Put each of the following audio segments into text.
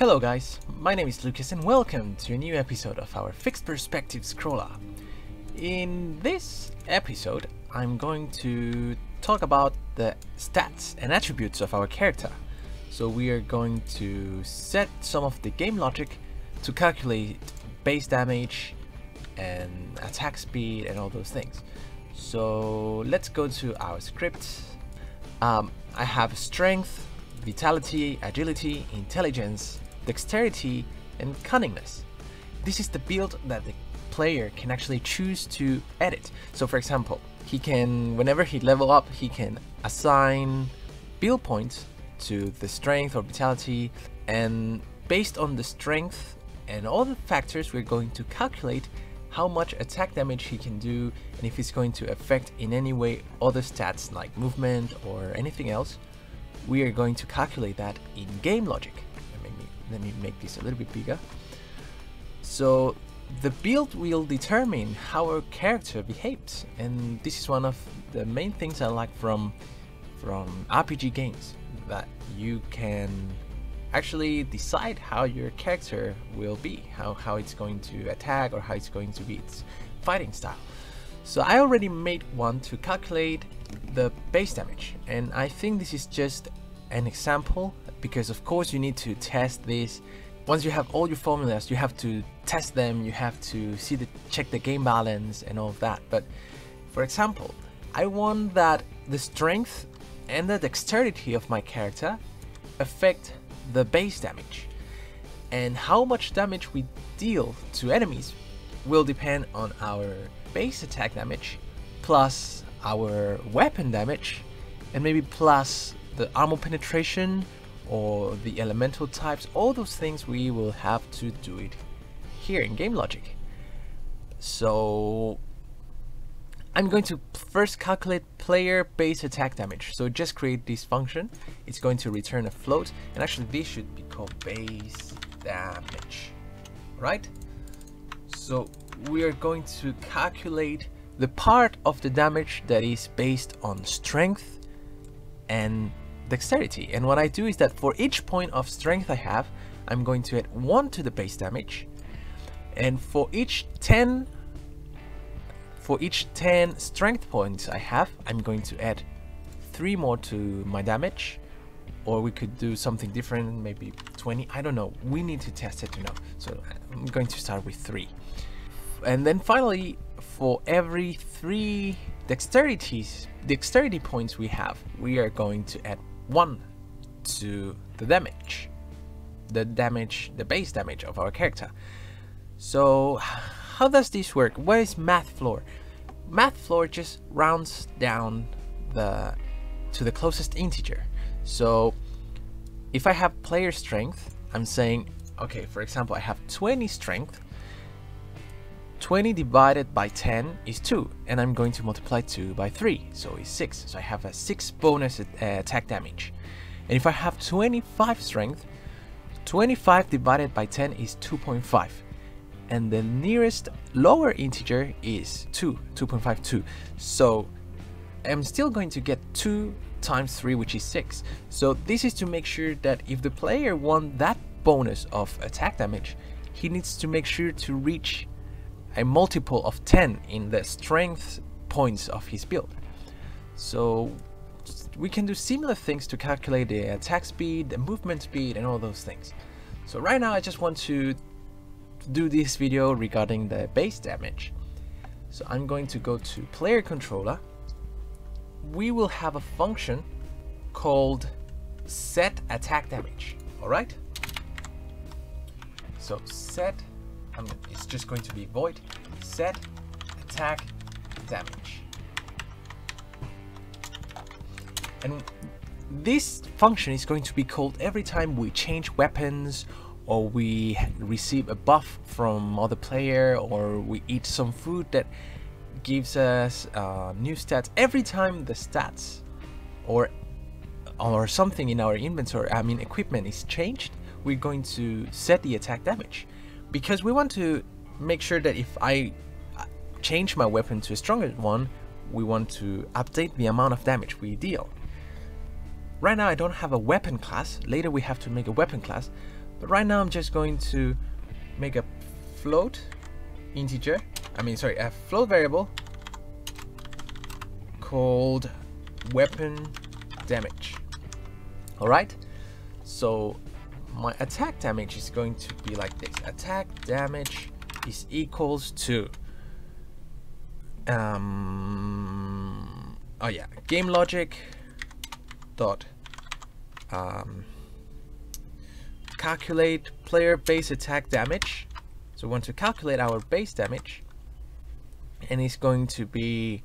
Hello guys, my name is Lucas and welcome to a new episode of our Fixed Perspective Scroller. In this episode, I'm going to talk about the stats and attributes of our character. So we are going to set some of the game logic to calculate base damage and attack speed and all those things. So let's go to our script. Um, I have strength, vitality, agility, intelligence, dexterity, and cunningness. This is the build that the player can actually choose to edit. So for example, he can, whenever he level up, he can assign build points to the strength or vitality and based on the strength and all the factors we're going to calculate how much attack damage he can do and if it's going to affect in any way other stats like movement or anything else we are going to calculate that in game logic let me, make this a little bit bigger so the build will determine how our character behaves and this is one of the main things I like from from RPG games that you can actually decide how your character will be, how, how it's going to attack or how it's going to be its fighting style. So I already made one to calculate the base damage and I think this is just an example because of course you need to test this once you have all your formulas you have to test them you have to see the check the game balance and all of that but for example I want that the strength and the dexterity of my character affect the base damage. And how much damage we deal to enemies will depend on our base attack damage, plus our weapon damage, and maybe plus the armor penetration or the elemental types, all those things we will have to do it here in game logic. So I'm going to first calculate player base attack damage. So just create this function. It's going to return a float. And actually this should be called base damage, right? So we are going to calculate the part of the damage that is based on strength and dexterity. And what I do is that for each point of strength I have, I'm going to add 1 to the base damage. And for each 10 for each 10 strength points I have, I'm going to add 3 more to my damage. Or we could do something different, maybe 20, I don't know. We need to test it to know. So I'm going to start with 3. And then finally, for every 3 dexterities, dexterity points we have, we are going to add 1 to the damage. The damage, the base damage of our character. So how does this work? What is math floor? Math floor just rounds down the to the closest integer. So if I have player strength, I'm saying, okay, for example, I have 20 strength. 20 divided by 10 is 2, and I'm going to multiply 2 by 3, so it's 6. So I have a 6 bonus uh, attack damage. And if I have 25 strength, 25 divided by 10 is 2.5 and the nearest lower integer is 2, 2.52. So I'm still going to get 2 times 3 which is 6. So this is to make sure that if the player wants that bonus of attack damage, he needs to make sure to reach a multiple of 10 in the strength points of his build. So we can do similar things to calculate the attack speed, the movement speed and all those things. So right now I just want to do this video regarding the base damage. So I'm going to go to player controller. We will have a function called set attack damage. All right. So set, I mean, it's just going to be void set attack damage. And this function is going to be called every time we change weapons or we receive a buff from other player or we eat some food that gives us uh, new stats every time the stats or or something in our inventory I mean equipment is changed we're going to set the attack damage because we want to make sure that if I uh, change my weapon to a stronger one we want to update the amount of damage we deal. Right now I don't have a weapon class. Later we have to make a weapon class. But right now I'm just going to make a float integer, I mean sorry, a float variable called weapon damage. Alright, so my attack damage is going to be like this. Attack damage is equals to um oh yeah game logic dot um, calculate player base attack damage so we want to calculate our base damage and it's going to be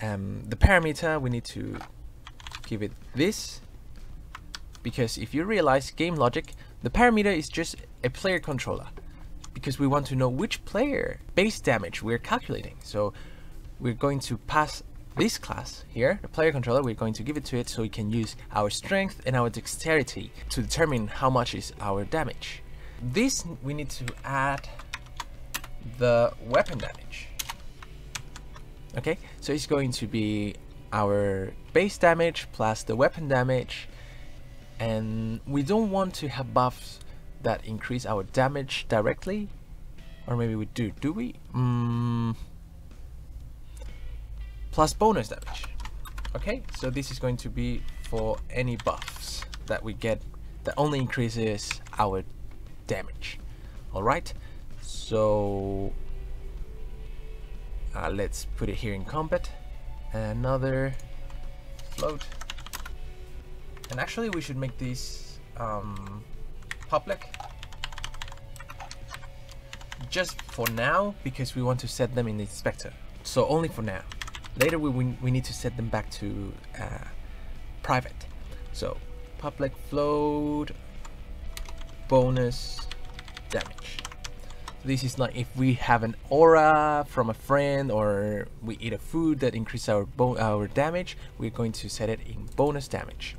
um, the parameter we need to give it this because if you realize game logic the parameter is just a player controller because we want to know which player base damage we're calculating. So we're going to pass this class here, the player controller, we're going to give it to it so we can use our strength and our dexterity to determine how much is our damage. This we need to add the weapon damage. Okay, so it's going to be our base damage plus the weapon damage and we don't want to have buffs that increase our damage directly or maybe we do do we? Mm, plus bonus damage. Okay so this is going to be for any buffs that we get that only increases our damage. All right so uh, let's put it here in combat. Another float and actually we should make this um, public. Just for now because we want to set them in the inspector. So only for now. Later we, we, we need to set them back to uh, private. So public float bonus damage. This is not if we have an aura from a friend or we eat a food that increases our our damage we're going to set it in bonus damage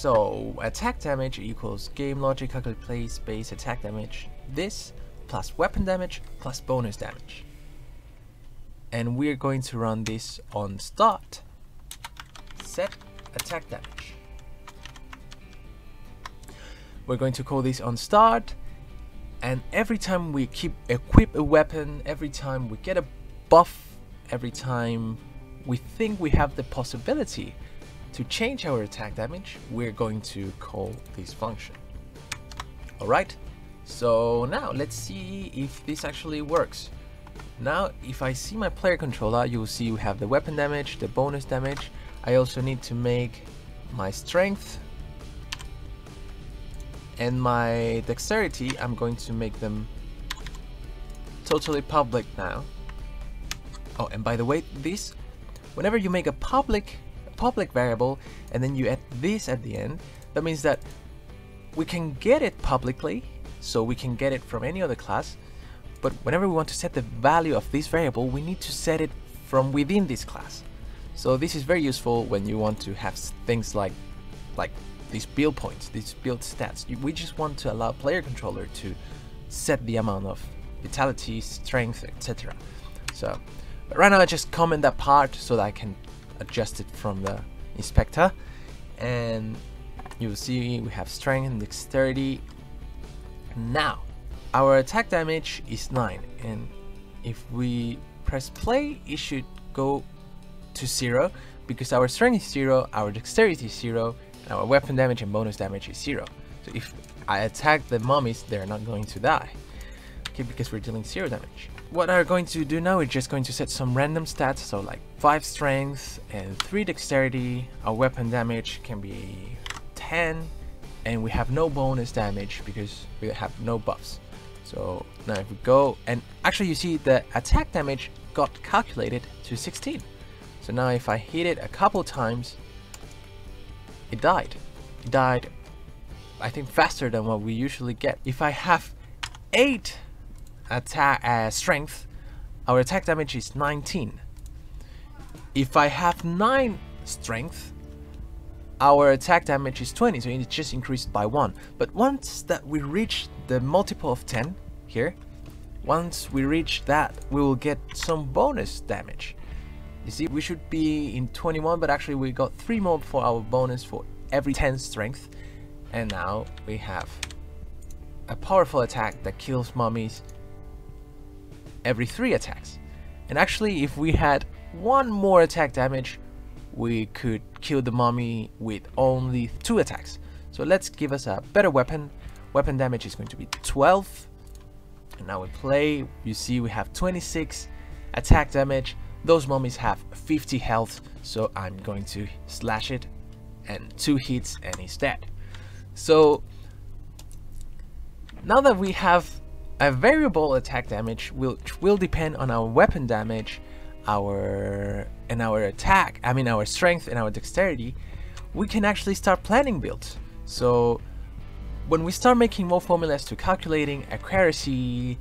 so attack damage equals game logic calculate base attack damage. This plus weapon damage plus bonus damage. And we're going to run this on start. Set attack damage. We're going to call this on start and every time we keep equip a weapon, every time we get a buff, every time we think we have the possibility to change our attack damage, we're going to call this function. Alright, so now let's see if this actually works. Now, if I see my player controller, you'll see we have the weapon damage, the bonus damage. I also need to make my strength and my dexterity. I'm going to make them totally public now. Oh, and by the way, this, whenever you make a public public variable and then you add this at the end, that means that we can get it publicly, so we can get it from any other class, but whenever we want to set the value of this variable, we need to set it from within this class. So this is very useful when you want to have things like like these build points, these build stats. We just want to allow player controller to set the amount of vitality, strength, etc. So, right now I just comment that part so that I can adjust it from the inspector. And you'll see we have strength and dexterity. Now our attack damage is 9 and if we press play it should go to 0 because our strength is 0 our dexterity is 0 and our weapon damage and bonus damage is 0 so if I attack the mummies they're not going to die because we're dealing 0 damage what I'm going to do now is just going to set some random stats, so like 5 strength and 3 dexterity, our weapon damage can be 10, and we have no bonus damage because we have no buffs. So now if we go, and actually you see the attack damage got calculated to 16. So now if I hit it a couple times, it died. It died, I think faster than what we usually get. If I have 8 attack uh, strength, our attack damage is 19. If I have 9 strength, our attack damage is 20, so it just increased by 1. But once that we reach the multiple of 10 here, once we reach that, we will get some bonus damage. You see, we should be in 21, but actually we got 3 more for our bonus for every 10 strength. and now we have a powerful attack that kills mummies every three attacks. And actually, if we had one more attack damage, we could kill the mummy with only two attacks. So let's give us a better weapon. Weapon damage is going to be 12. And now we play, you see we have 26 attack damage. Those mummies have 50 health, so I'm going to slash it and two hits and he's dead. So now that we have a variable attack damage which will depend on our weapon damage, our and our attack, I mean our strength and our dexterity, we can actually start planning builds. So when we start making more formulas to calculating accuracy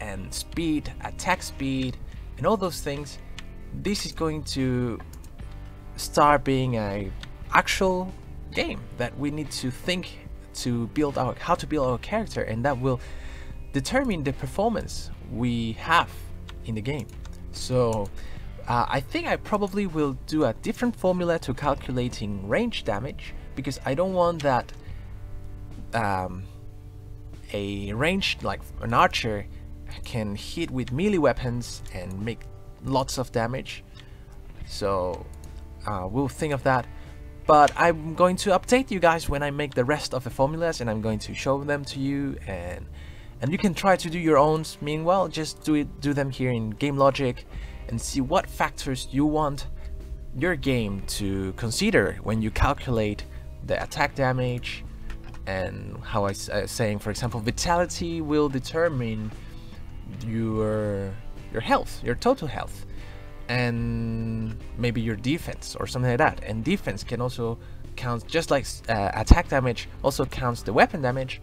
and speed, attack speed, and all those things, this is going to start being a actual game that we need to think to build our how to build our character and that will determine the performance we have in the game. So uh, I think I probably will do a different formula to calculating range damage because I don't want that um, a range like an archer can hit with melee weapons and make lots of damage. So uh, we'll think of that. But I'm going to update you guys when I make the rest of the formulas and I'm going to show them to you and and you can try to do your own meanwhile just do it do them here in game logic and see what factors you want your game to consider when you calculate the attack damage and how I uh, saying for example vitality will determine your your health your total health and maybe your defense or something like that. And defense can also count, just like uh, attack damage also counts the weapon damage,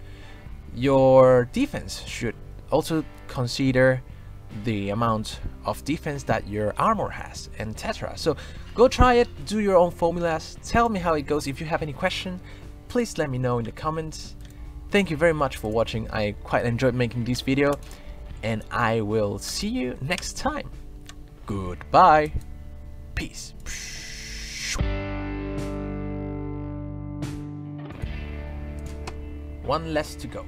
your defense should also consider the amount of defense that your armor has, etc. So go try it, do your own formulas, tell me how it goes. If you have any question, please let me know in the comments. Thank you very much for watching, I quite enjoyed making this video, and I will see you next time. Goodbye. Peace. One less to go.